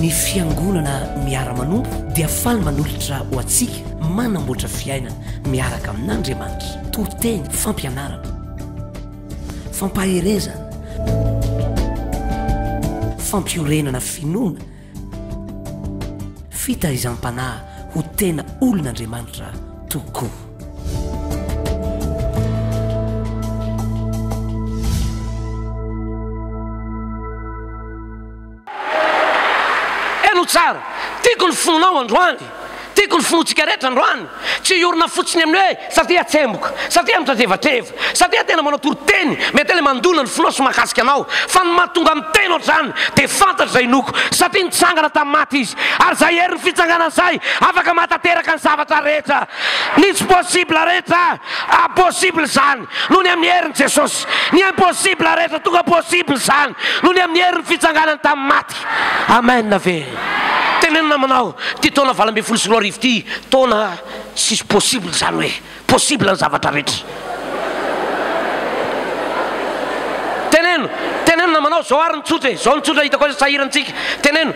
Ny Fiangonana miara-manompo dia faly manolotra ho antsika manamboatra fiainana miaraka amin'Andriamanitra, toriteny, fampianarana, fampaherezana, fampiorenana finoana, fitaizam-panahy ho tena olon'Andriamanitra tokoa. Heno tsara! Tiako ny finoanao androany! Tiako ny finoantsika rehetra androany! Tsy hiorina fotsiny amin'ny hoe satria tsemboka, satria mitratrevatreva, satria tena manao toriteny, mety hoe ilay mandona ny finoako sy mahakasika anao, fa ny mahatonga an'i Teno hatrany dia fantatra izay inoako, satria nitsangana tamin'ny maty Izy, ary izay herin'ny fitsanganany izay afaka mahatanteraka ny zavatra rehetra, ny tsy possible rehetra possible izany. noho ny amin'ny herin'i Jesosy. Ny impossible rehetra tonga possible izany noho ny amin'ny herin'ny fitsanganany tamin'ny maty. Amen ve? Teneno namanao ity taona valo ambin'ny folo sy roa arivo ity taona tsisy possible izany hoe possible ny zavatra rehetra. Teneno, teneno namanao izao ary ny tsotra e, izao ny tsotra hitako azy sahirantsika. Teneno,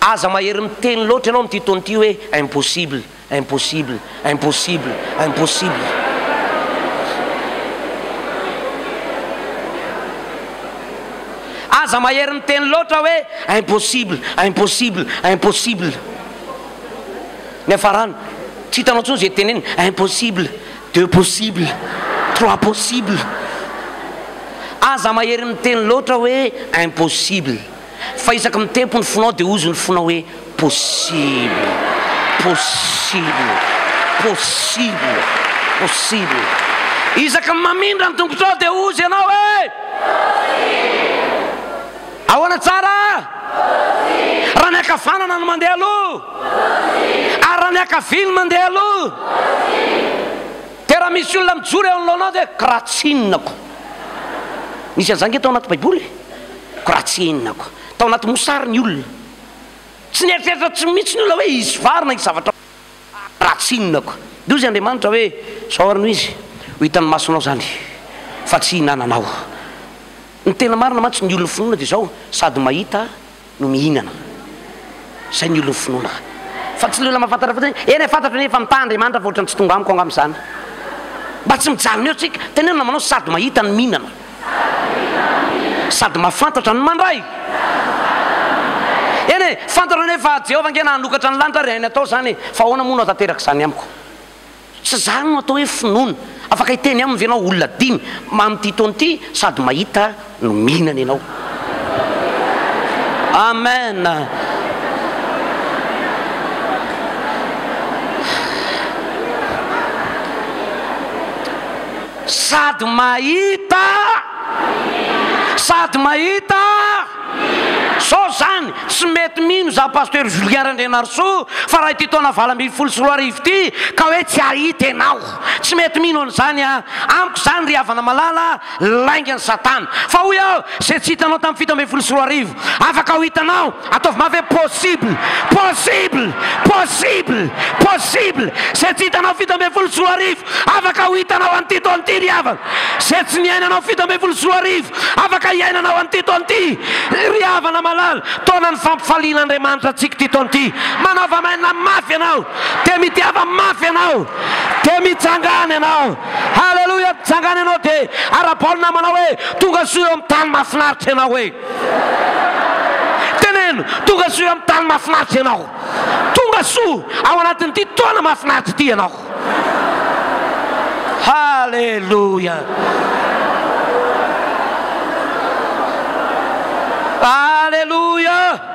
aza mahery miteny loatra ianao amin'ity taona ity hoe impossible. Impossible, impossible, impossible. Aza mahery miteny loatra hoe impossible, impossible, impossible. Niafaràna, tsy hitanao intsony izay teneniny, impossible, deux possibles, trois possibles. Aza mahery miteny loatra hoe impossible. fa isaky mitempo ny fonao dia hozy ny fonao hoe possible, possible, possible, possible. Isaky ny mamindra ny tongotrao dia hozy ianao hoe ahoana tsara? Raha ny ankavanana no mandeha aloha, ary raha ny ankavia no mandeha aloha, dia raha misy olona mijoro eo anoloanao dia kratsinina ko. Nisy an'izany nge tao anaty baiboly e. ko raha tsy henina ko tao anaty mosary ny olona tsy nieritreritra tsy mitsy ny olona hoe hisy vary na hisy zavatra raha tsy inona ko de ozy Andriamanitra hoe zao ary no izy ho hitan'ny masonao zany fa tsy hihinananao ny tena marina mantsy ny olon'ny finoana de zao sady mahita no mihinana zay ny olon'ny finoana fa tsy le olona mahafantatra fotsiny eny fantatro anie fa mitaha Andriamanitra fa ohatran'ny tsy tonga amiko angamba zany mba tsy mijanona eo tsika teneno namanao sady mahita ny mihinana Sady mahafantatra ny mandray. Eny e, fantatra anie fa Jehovah ange nahanokatra ny lanitra ary hainy atao izany e. Fa ahoana moa no hahatanteraka izany amiko? Tsy izany no atao hoe finoana. Afaka hiteny aminy ve ianao olona dimy amin'ity taona ity sady mahita no mihinana ianao? Amen! Sady mahita sady mahita Zao zany tsy mety mino za Pasteur Julien Randrianarisoa fa raha ity taona valo ambin'ny folo sy roa arivo ity ka hoe tsy hahita enao tsy mety mino an'izany an amiko zany ry havana malala lainga ny satana fa hoy aho ze tsy hitanao tamin'ny fito ambin'ny folo sy roa arivo afaka ho hitanao Ataovy mafy hoe possible, possible, possible, possible, izay tsy hitanao fito ambin'ny folo sy roa arivo afaka ho hitanao an'ity taona ity ry havana, izay tsy niainanao fito ambin'ny folo sy roa arivo afaka hiainanao an'ity taona ity ry havana malala, taonan'ny fampifalian'Andriamanitra antsika ity taona ity, manaova maina mafy ianao, dia mitiava mafy ianao, dia mitsangana ianao, haleloia, mitsangana ianao dia ara-baolina manao hoe tonga soa eo amin'ny tany mahafinaritra ianao hoe. Teneno! Tonga soa eo amin'ny tany mahafinaritra ianao! Tonga soa ao anatin'ity taona mahafinaritra ity ianao! Haleloia! Haleloia!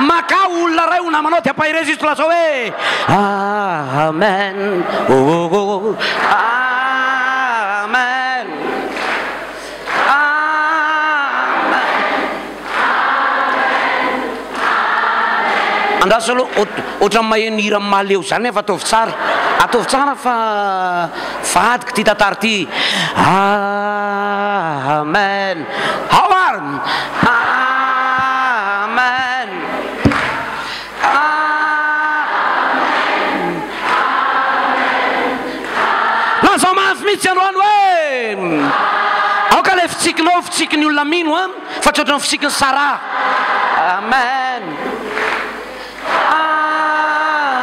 Makà olona iray ho namanao dia ampaherezo izy koa lazao hoe Amen oh oh oh oh Amen Amen Andraso aloha ohat- ohatran'ny maheno hira mahaleo izany nefa ataovy tsara ataovy tsara fa vahadiko ity tantara ity Amen Ao ary ny Amen! Lazao mafy mihitsy androany hoe Aoka ilay fitsikinao ho fitsikin'ny olona mino an, fa tsy ohatran'ny fitsikin'i Sarah. Amen!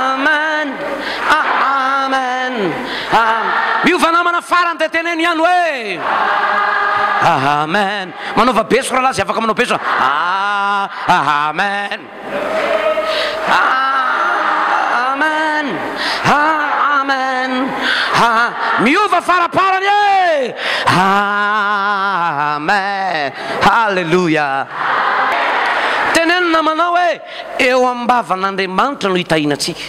Amen Amen Amen Miova namana farany dia teneno ihany hoe Amen Manaova beso rahalahy izay afaka manao beso Amen Amen Amen Miova faraparany e Amen Alléluia Teneno namanao hoe Eo am-bavan'Andriamanitra no hitahianantsika.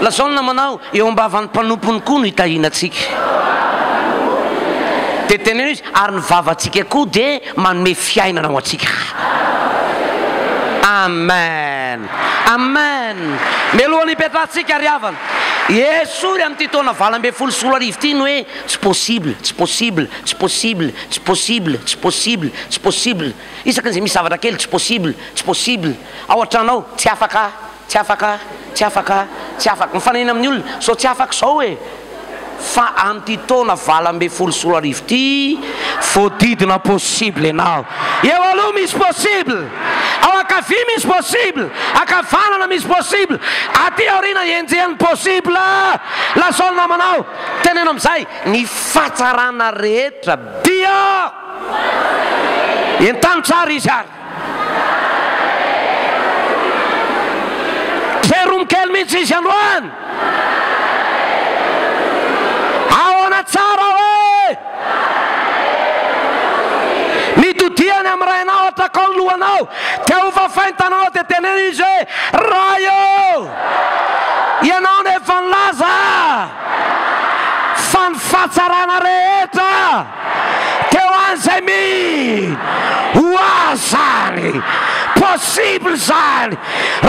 Lazao ny namanao, eo am-bavan'ny mpanompony koa no hitahianantsika. Dia teneno izy, ary ny vavantsika koa dia manome fiainana ho antsika. Amen! Amen! Mialohan'ny hipetrahantsika ry havana, esory amin'ity taona valo ambin'ny folo sy roa arivo ity ny hoe, Tsy possible, tsy possible, tsy possible, tsy possible, tsy possible, tsy possible. Isaky izay misy zavatra kely tsy possible, tsy possible, ao an-trano ao, tsy afaka aho, tsy afaka aho, tsy afaka aho, tsy afaka. Mifanena amin'ny olona, sao tsy afaka izao e! Fa amin'ity taona valo ambin'ny folo sy roa arivo ity, voadidina possible ianao. Eo aloha misy possible, ao ankavia misy possible, ankavanana misy possible, aty aoriana enjehin'ny ny possible. Lazao ny namanao, teneno amin'izay, ny fahatsarana rehetra dia. Entano tsara izy ary tseromy kely mihitsy izy androany. Ahoana tsara hoe mitodiha any amin'ny rainao atrakao ny lohanao dia ho vavay ny tananao dia teneno izy hoe Ray ô! Ianao no efa nilaza fa ny fahatsarana rehetra teo any zay mino oah zany possible zany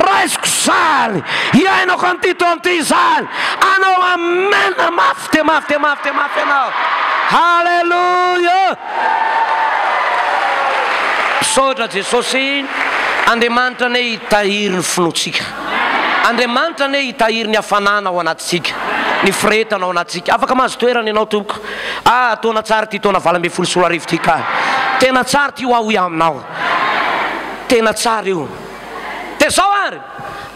raisiko zany iainako an'ity taona ty zany anao amen mafy dia mafy dia mafy dia mafy ianao haleloia misaotra jesosy andriamanitra anie hitahiry ny finoantsika andriamanitra anie hitahiry ny hafanana ao anatintsika ny firehetana ao anatintsika afaka mahazo toerana ianao tompoko Ah taona tsara ity taona valo ambin'ny folo sy roa arivo ity kah! Tena tsara ity hoa hoy aho aminao. Tena tsara io. Dia zao ary!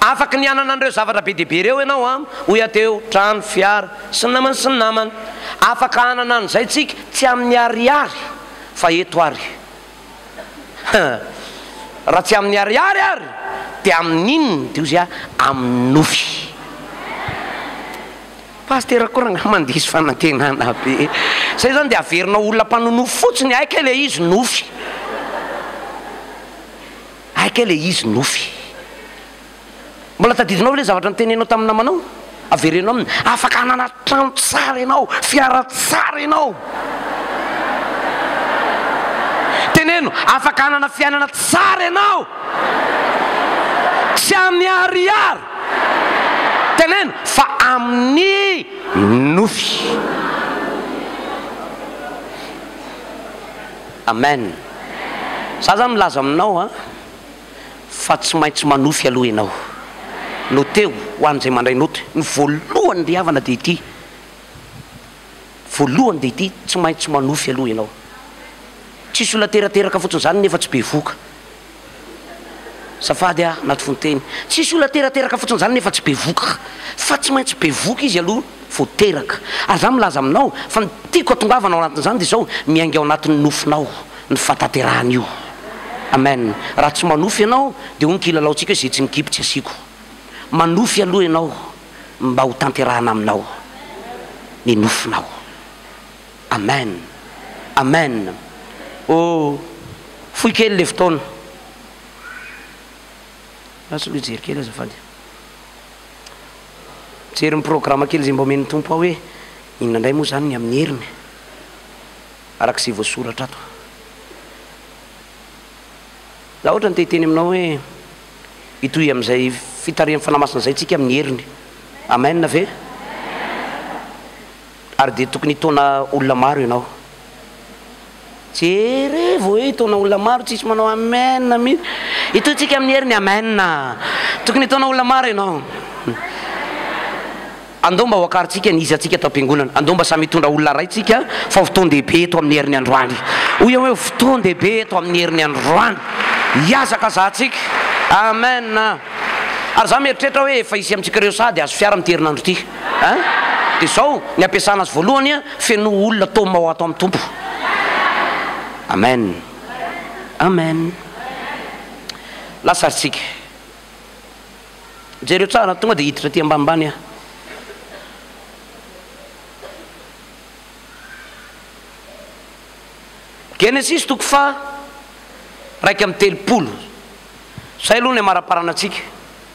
Afaka ny hanana an'ireo zavatra be dia be ireo ianao an! Hoy aho teo, trano, fiara, sy ny namany sy ny namany. Afaka hanana an'izay tsika, tsy amin'ny ariary, fa eto ary. Hum! Raha tsy amin'ny ariary ary dia amin'inona dia hozy aho amin'ny nofy. Pasitera koa rangaha mandiso fanantenana be e! Zay zany dia averinao olona mpanonofy fotsiny, hay kay le izy nofy, hay kay le izy nofy. Mbola tadidinao ve le zavatra nitenenao tamin'ny namanao? Avereno aminy, afaka hanana trano tsara ianao, fiara tsara ianao. Teneno, afaka hanana fiainana tsara ianao. Tsy amin'ny ariary. Teneno, fa amin'ny nofy. Amen. Za zany milaza aminao an. fa tsy maintsy manofy aloha ianao. Noteo ho an'izay mandray naoty, ny voalohany ry havana dia ity, voalohany dia ity, tsy maintsy manofy aloha ianao. Tsisy olona terateraka fotsiny izany nefa tsy bevoka. Azafady a, anaty fonteny. Tsisy olona terateraka fotsiny izany nefa tsy bevoka. Fa tsy maintsy bevoka izy aloha. vao teraka. Ary izaho milaza aminao fa ny tiako hatongavana ao anatin'izany dia izao, miainga ao anatin'ny nofinao ny fahatanterahan'io. Amen. Raha tsy manofy ianao, dia hoy ny kilalaontsika hoe, izay tsy mikipy tsy asiako. Manofy aloha ianao mba ho tanterahana aminao ny nofinao. Amen. Amen. Oh, fohy kely ilay fotoana. Lasy aloha hijery kely azafady. Mijery ny programa kely izay mba omen'ny Tompo aho hoe inona indray moa izany ny amin'ny heriny araka izay voasoratra ato. Raha ohatra ny te hiteny aminao hoe hitohy amin'izay fitarihan'ny fanahy masina izay tsika amin'ny heriny. Amen ve? Ary dia tokony hitaona olona maro ianao. Jereo vao hoe hitaona olona maro, tsisy manao amen mihitsy. Hitoantsika amin'ny herin'ny amen. Tokony hitaona olona maro ianao. Andao mba hoakarintsika ny izantsika tao am-piangonana. Andao mba samy hitondra olona iray tsika fa ho fotoan-dehibe eto amin'ny herin'ny androany. Hoy aho hoe ho fotoan-dehibe eto amin'ny herin'ny androany. Hihazakazahantsika. Amen. Ary za mieritreritra hoe efa hisy amintsika ireo sahady hahazo fiara amin'ity herinandro ity. An! Dia izao ny ampiasana azy voalohany an, fenoy olona toma ho ato amin'ny Tompo. Amen! Amen! Lasa ary tsika. Jereo tsara, tonga dia hiditra aty ambanimbany aho. Genesisy toko faha iraika amby telopolo. Izay aloha ny amaraparana antsika.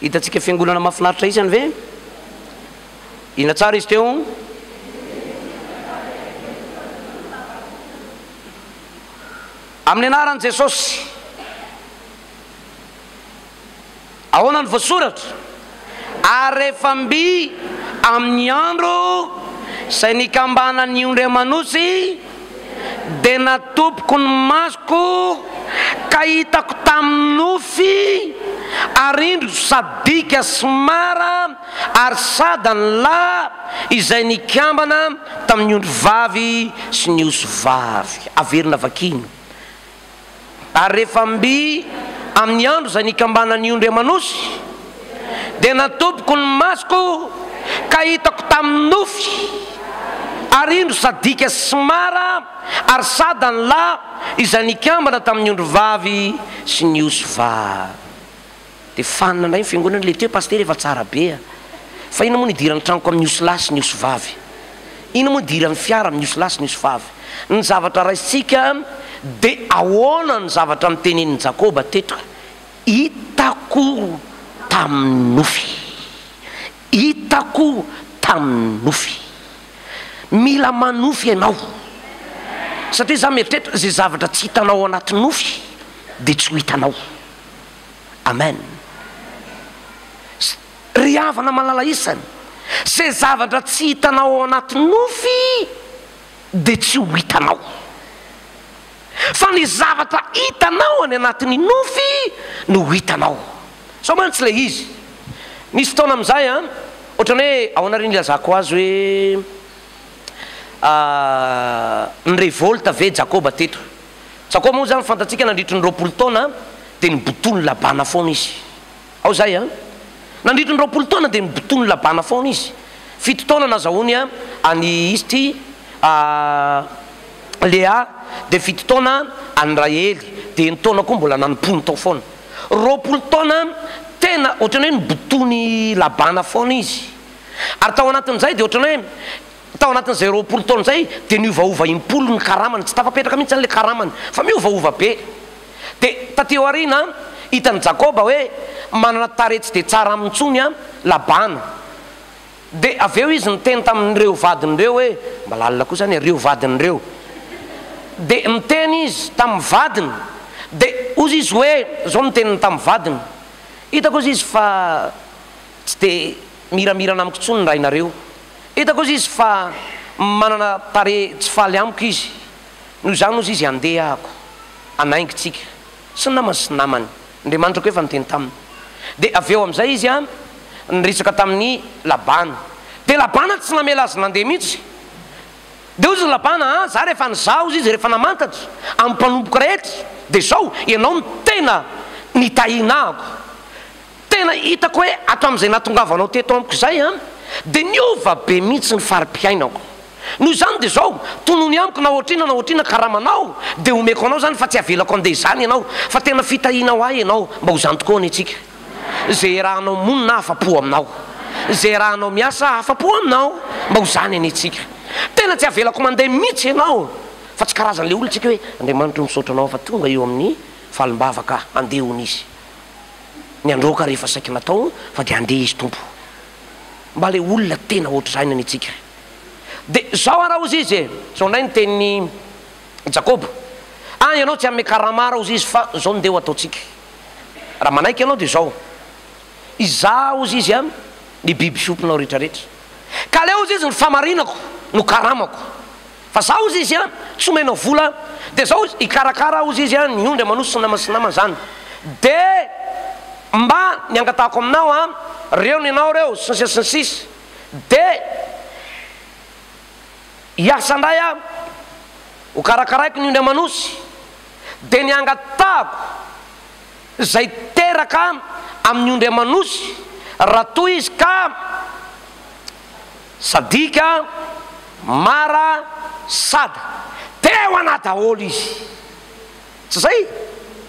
Hitantsika fiangonana mahafinaritra isany ve? Inona tsara izy teo? Amin'ny anaran'i Jesosy. Ahoana ny voasoratra? Ary efa mby amin'ny andro izay nikambanan'ny ondry aman'osy. dia natopiko ny masoko ka hitako tamin'ny nofy ary indro sadika sy mara ary sada ny lahy izay nikambana tamin'ny ondry vavy sy ny osy vavy. Averina vakina. Ary rehefa mby amin'ny andro izay nikambanan'ny ondry aman'osy, dia natopiko ny masoko ka hitako tamin'ny nofy, ary indro sadika sy mara ary sada ny lahy izay nikambana tamin'ny ondry vavy sy ny osy vavy. Dia fanina indray ny fiangonana, le teo pasitera efa tsara be a! Fa inona moa no idiran'ny tranoko amin'ny osy lahy sy ny osy vavy? Inona moa idiran'ny fiara amin'ny osy lahy sy ny osy vavy? Ny zavatra raisintsika dia ahoana ny zavatra notenenin'i Jakoba teto hoe, Hitako tamin'ny nofy. Hitako tamin'ny nofy. Mila manofy ianao. Satria za mieritreritra, izay zavatra tsy hitanao ao anaty nofy dia tsy ho hitanao. Amen! Ry havana malala isany, izay zavatra tsy hitanao ao anaty nofy dia tsy ho hitanao. Fa ny zavatra hitanao any anatin'ny nofy no ho hitanao. Zao mantsy ilay izy. Nisy fotoana amin'izay an, ohatran'ny hoe ahoana re ny ilazako azy hoe ny revolte ve Jakoba teto? Jakoba moa izany fantatsika nandritry ny roapolo taona dia niboton'i Labana foana izy. Ao izay an! Nandritry ny roapolo taona dia niboton'i Labana foana izy. Fito taona nazahoany an'i izy ity Lea dia fito taona an'i Rahely dia enina taona koa mbola nanompoany tao foana. Roapolo taona tena ohatran'ny hoe niboton'i Labana foana izy. Ary tao anatin'izay dia ohatran'ny hoe. Tao anatin'izay roapolo taona izay dia niovaova im-polo ny karamany, tsy tafapetraka mihitsy izany ilay karamany fa miovaova be. Dia taty aoriana hitan'i Jakoba hoe manana tarehy tsy dia tsara aminy intsony Labana. Dia avy eo izy niteny tamin'ireo vadiny ireo hoe, mba lalina kosa anie ireo vadiny ireo. Dia niteny izy tamin'ny vadiny, dia hozy izy hoe, izao no niteniny tamin'ny vadiny, Hitako hozy izy fa. Tsy dia miramirana amiko intsony ny rainareo. Hitako ozy izy fa manana tarehy tsy faly amiko izy. Noho izany ozy izy handeha ahako, hanaingy tsika, sy ny namany sy ny namany. Andriamanitra koa efa niteny taminy. Dia avy eo amin'izay izy an, niresaka tamin'i Labana. Dia Labana tsy namela azy nandeha mihitsy. Dia ozy ny Labana an, za rehefa nizaha ozy izy rehefa namantatra amin'ny mpanompoko rehetra, dia izao ianao no tena nitahiana ahako. Tena hitako hoe hatramin'izay nahatongavanao teto amiko izay an, dia niova be mihitsy ny fari-piainako. Noho izany dia izao, tonony amiko na ohatr'inona na ohatr'inona karamanao dia omeko anao izany fa tsy avelako handeha izany ianao fa tena fitahianao ahy ianao, mba ho izany tokoa anie tsika. Izay iarahanao monina aho afa-po aminao, izay iarahanao miasa aho afa-po aminao, mba ho izany anie tsika. Tena tsy avelako mandeha mihitsy ianao fa tsy karazan'ilay olona tsika hoe, Andriamanitra o misaotra anao fa tonga eo amin'ny valim-bavaka handeha hono izy. ny androaka rehefa saiky natao fa dia andeha izy tompo mba le olona tena ohatr'izany anie tsika de zao ara ozy izy e zao ndray ny tenin'i jakoba ah ianao tsy hanome karama ara ozy izy fa zao ny ndeha ataontsika raha manaiky ianao de zao izaho ozy izy an ny biby fiompinao retraretra ka aleo ozy izy ny famarinako no karamako Fa zao ozy izy an, tsy omenao vola an, de zao ozy hikarakara ozy izy an, ny ondry aman'osy sy namany sy namany zany, de mba ny angatahako aminao an, reo ny anao reo sy ny sisa sy ny sisa, de hiasa ndray aho, ho karakaraiko ny ondry aman'osy, de ny angatahako zay teraka amin'ny ondry aman'osy raha toa izy ka. Sadika, Mara, Sada. Teo ho anà daholo izy. Tsy izay?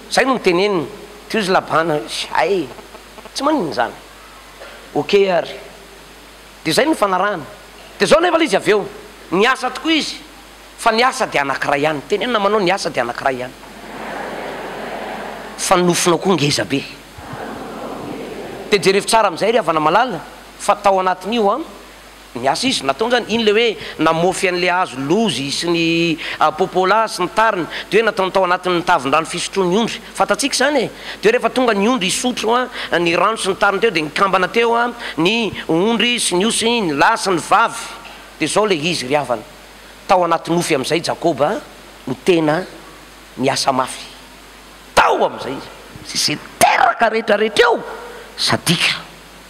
Izay no noteneniny. Teo izy Labana hoe, hay, tsy manina izany. Ok ary. Dia izay no nifanarahana. Dia izao anefa ilay izy avy eo. Niasa tokoa izy, fa ny asa dia anankiray ihany. Teneno namanao, ny asa dia anankiray ihany. Fa ny nofinao koa ngeza be. Dia jereo tsara amin'izay ry havana malala. Fa tao anatin'io an, niasa izy. Nataony izany. Iny ilay hoe namofy an'ilay hazo lozy sy ny popola sy ny tariny, dia hoe nataony tao anatin'ny tavin-drano fisotroan'ny ondry. Fantatsika izany e! Dia hoe rehefa tonga ny ondry hisotro ny rano sy ny tariny teo, dia nikambana teo ny ondry sy ny osy, ny lahy sy ny vavy. Dia izao ilay izy ry havana, tao anaty nofy amin'izay Jakoba no tena niasa mafy. Tao amin'izay izy. Izay teraka rehetra rehetra eo, sadika.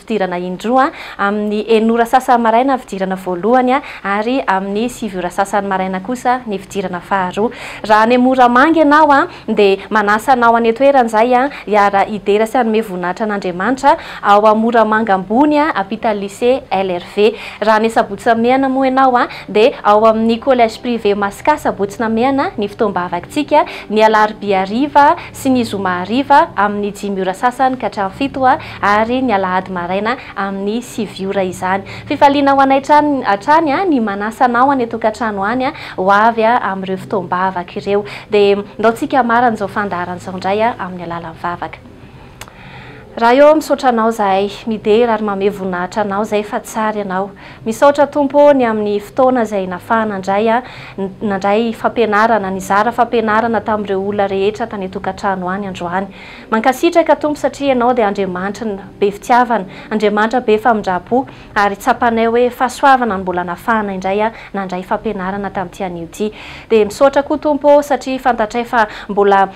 fidirana indroa, amin'ny enina ora sasany maraina ny fidirana voalohany ary amin'ny sivy ora sasany maraina kosa ny fidirana faharoa. Raha any Moramanga ianao dia manasa anao any an-toerana izahay hiara-hidera sy hanome voninahitra an'Andriamanitra ao amin'ny Moramanga ambony ampitan'ny Lycée LRV. Raha any Sabotsy Namehana moa ianao dia ao amin'ny Collège Privé Masca Sabotsy Namehana ny fotoam-bavakitsika, ny alarobia hariva sy ny zoma hariva amin'ny dimy ora sasany ka hatramin'ny fito ary ny alahady maraina amin'ny sivy ora izany. Fifaliana ho anay hatrany ny manasa anao any an-tokantrano any ho avy amin'ireo fotoam-bavaka ireo. Dia ndaontsika hamarana izao fandaharana izao indray amin'ny alalan'ny vavaka. Ray ô misaotra anao zahay midera ary mame voninahitra anao zay fa tsara ianao misaotra Tompo ô ny aminy fotoana izay nafahana andray a nandray fampianarana nizara fampianarana tamin'ireo olona rehetra tany atokantrano any androany mankasitraka Tompo satria ianao dia Andriamanitry ny be fitiavana Andriamanitra be famindrapo ary tsapanay hoe fahasoavana no mbola nafahana indray a nandray fampianarana tamty anio ty dia misaotra koa Tompo ô satria fantatray fa mbola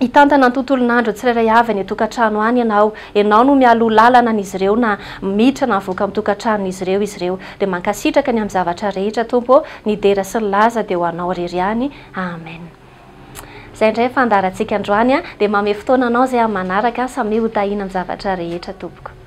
hitantana ny tontolon'andro tsirairay avy any an-tokantrano any ianao, ianao no mialoha lalana an'izy ireo na miditra na avoaka amin'ny tokantranon'izy ireo izy ireo. Dia mankasitraka ny amin'ny zavatra rehetra Tompo ô, ny dera sy ny laza dia ho Anao irery ihany. Amen. Izay indray ny fandaharantsika androany, dia manome fotoana anao izay amin'ny manaraka, samia ho tahiana amin'ny zavatra rehetra tompoko.